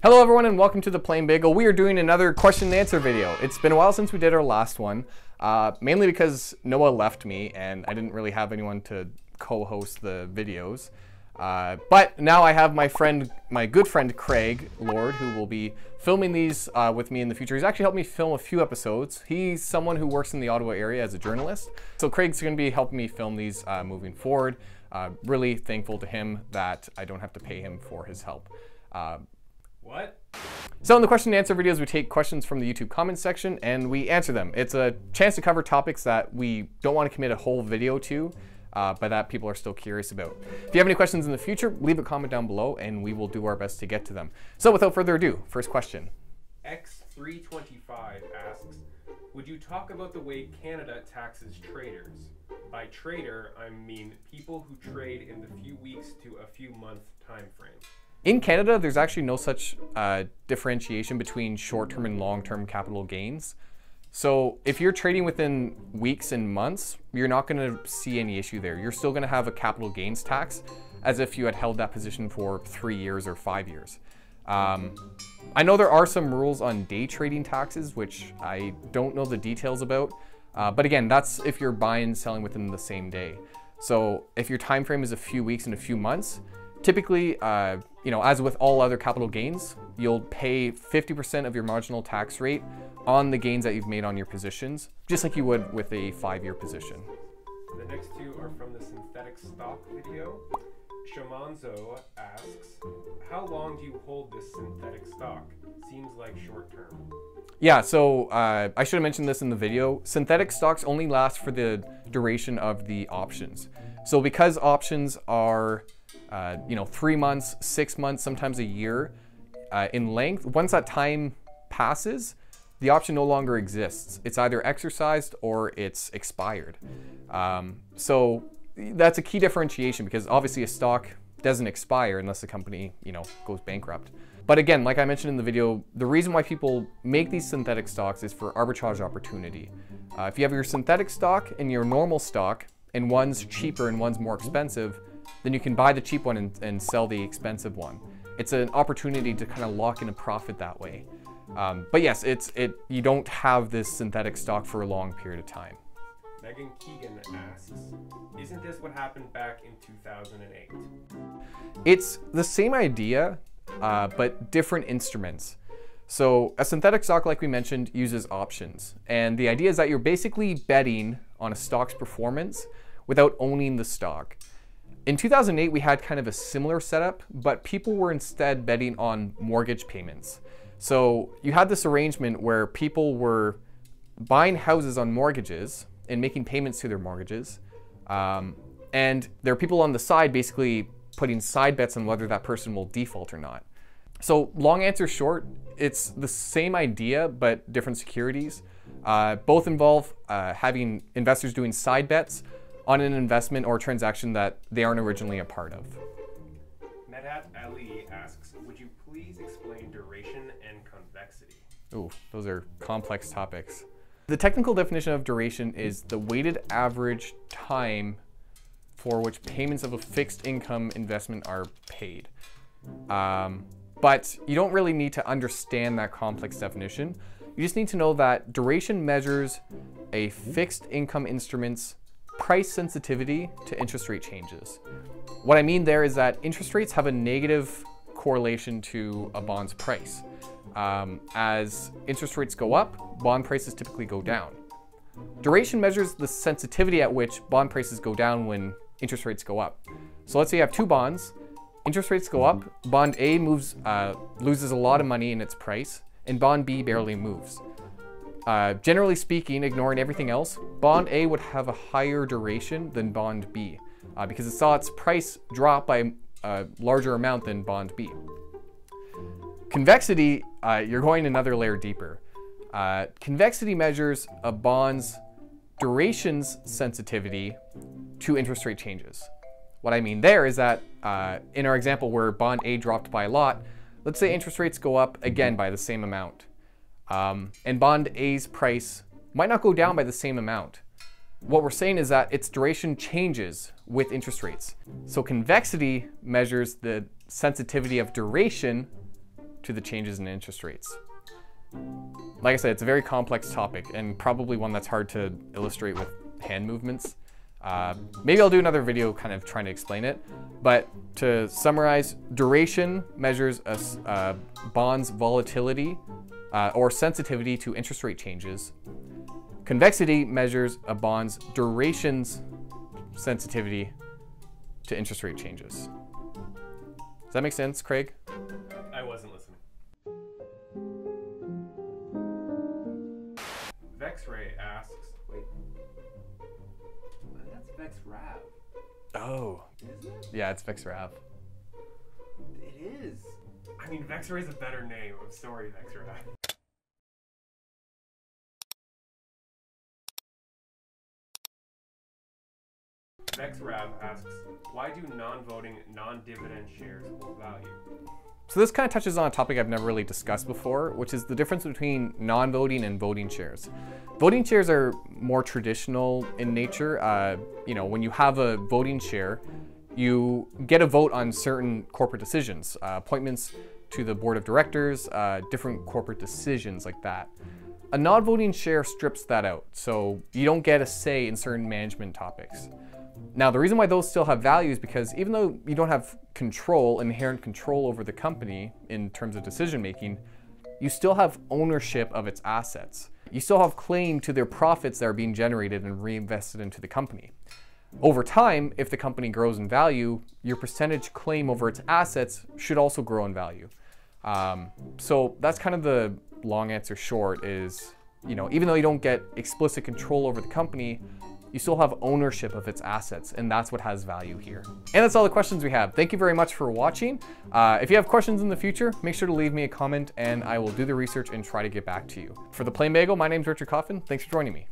Hello everyone and welcome to the Plain Bagel. We are doing another question and answer video. It's been a while since we did our last one, uh, mainly because Noah left me and I didn't really have anyone to co-host the videos. Uh, but now I have my friend, my good friend Craig Lord, who will be filming these uh, with me in the future. He's actually helped me film a few episodes. He's someone who works in the Ottawa area as a journalist. So Craig's going to be helping me film these uh, moving forward. Uh, really thankful to him that I don't have to pay him for his help. What? So in the question and answer videos, we take questions from the YouTube comments section and we answer them. It's a chance to cover topics that we don't want to commit a whole video to, uh, but that people are still curious about. If you have any questions in the future, leave a comment down below and we will do our best to get to them. So without further ado, first question. X325 asks, would you talk about the way Canada taxes traders? By trader, I mean people who trade in the few weeks to a few month time frame. In Canada, there's actually no such uh, differentiation between short-term and long-term capital gains. So if you're trading within weeks and months, you're not going to see any issue there. You're still going to have a capital gains tax as if you had held that position for three years or five years. Um, I know there are some rules on day trading taxes, which I don't know the details about. Uh, but again, that's if you're buying and selling within the same day. So if your time frame is a few weeks and a few months, Typically, uh, you know, as with all other capital gains, you'll pay 50% of your marginal tax rate on the gains that you've made on your positions, just like you would with a five-year position. The next two are from the synthetic stock video. Shamanzo asks, how long do you hold this synthetic stock? Seems like short term. Yeah, so uh, I should have mentioned this in the video. Synthetic stocks only last for the duration of the options. So because options are uh, you know, three months, six months, sometimes a year uh, in length. Once that time passes, the option no longer exists. It's either exercised or it's expired. Um, so that's a key differentiation because obviously a stock doesn't expire unless the company, you know, goes bankrupt. But again, like I mentioned in the video, the reason why people make these synthetic stocks is for arbitrage opportunity. Uh, if you have your synthetic stock and your normal stock, and one's cheaper and one's more expensive, then you can buy the cheap one and, and sell the expensive one. It's an opportunity to kind of lock in a profit that way. Um, but yes, it's it. You don't have this synthetic stock for a long period of time. Megan Keegan asks, isn't this what happened back in 2008? It's the same idea, uh, but different instruments. So a synthetic stock, like we mentioned, uses options. And the idea is that you're basically betting on a stock's performance without owning the stock. In 2008, we had kind of a similar setup, but people were instead betting on mortgage payments. So you had this arrangement where people were buying houses on mortgages and making payments to their mortgages. Um, and there are people on the side basically putting side bets on whether that person will default or not. So long answer short, it's the same idea, but different securities. Uh, both involve uh, having investors doing side bets on an investment or transaction that they aren't originally a part of. Medat Ali asks, would you please explain duration and convexity? Ooh, those are complex topics. The technical definition of duration is the weighted average time for which payments of a fixed income investment are paid. Um, but you don't really need to understand that complex definition. You just need to know that duration measures a fixed income instrument's price sensitivity to interest rate changes. What I mean there is that interest rates have a negative correlation to a bond's price. Um, as interest rates go up, bond prices typically go down. Duration measures the sensitivity at which bond prices go down when interest rates go up. So let's say you have two bonds, interest rates go up, bond A moves, uh, loses a lot of money in its price, and bond B barely moves. Uh, generally speaking, ignoring everything else, bond A would have a higher duration than bond B uh, because it saw its price drop by a larger amount than bond B. Convexity, uh, you're going another layer deeper. Uh, convexity measures a bond's duration's sensitivity to interest rate changes. What I mean there is that uh, in our example where bond A dropped by a lot, let's say interest rates go up again by the same amount. Um, and bond A's price might not go down by the same amount. What we're saying is that its duration changes with interest rates. So convexity measures the sensitivity of duration to the changes in interest rates. Like I said, it's a very complex topic and probably one that's hard to illustrate with hand movements. Uh, maybe I'll do another video kind of trying to explain it. But to summarize, duration measures a uh, bond's volatility uh, or sensitivity to interest rate changes. Convexity measures a bond's duration's sensitivity to interest rate changes. Does that make sense, Craig? Yeah, it's VexRav. It is. I mean, Vexray is a better name. I'm sorry, Vexray. VexRav asks, why do non-voting, non-dividend shares hold value? So this kind of touches on a topic I've never really discussed before, which is the difference between non-voting and voting shares. Voting shares are more traditional in nature. Uh, you know, when you have a voting share, you get a vote on certain corporate decisions, uh, appointments to the board of directors, uh, different corporate decisions like that. A non-voting share strips that out, so you don't get a say in certain management topics. Now, the reason why those still have value is because even though you don't have control, inherent control over the company in terms of decision making, you still have ownership of its assets. You still have claim to their profits that are being generated and reinvested into the company. Over time, if the company grows in value, your percentage claim over its assets should also grow in value. Um, so that's kind of the long answer short is, you know, even though you don't get explicit control over the company, you still have ownership of its assets, and that's what has value here. And that's all the questions we have. Thank you very much for watching. Uh, if you have questions in the future, make sure to leave me a comment, and I will do the research and try to get back to you. For the Plain Bagel, my name is Richard Coffin. Thanks for joining me.